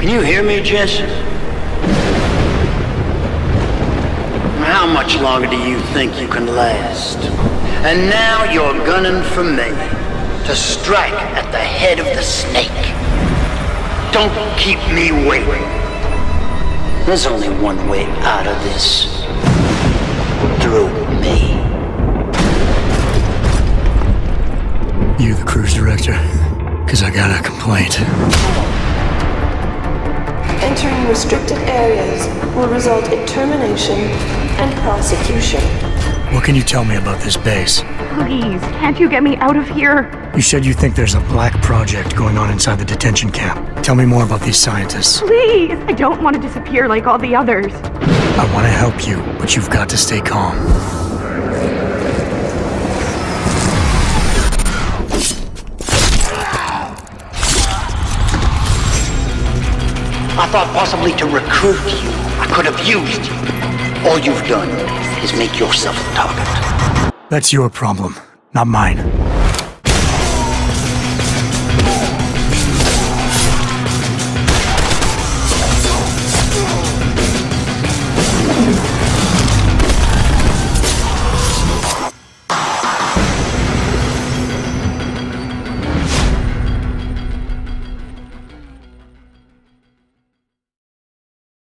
Can you hear me, Jess? How much longer do you think you can last? And now you're gunning for me to strike at the head of the snake. Don't keep me waiting. There's only one way out of this. Through me. You the cruise director? Because I got a complaint. Entering restricted areas will result in termination and prosecution. What can you tell me about this base? Please, can't you get me out of here? You said you think there's a black project going on inside the detention camp. Tell me more about these scientists. Please! I don't want to disappear like all the others. I want to help you, but you've got to stay calm. I thought possibly to recruit you, I could have used you. All you've done is make yourself a target. That's your problem, not mine.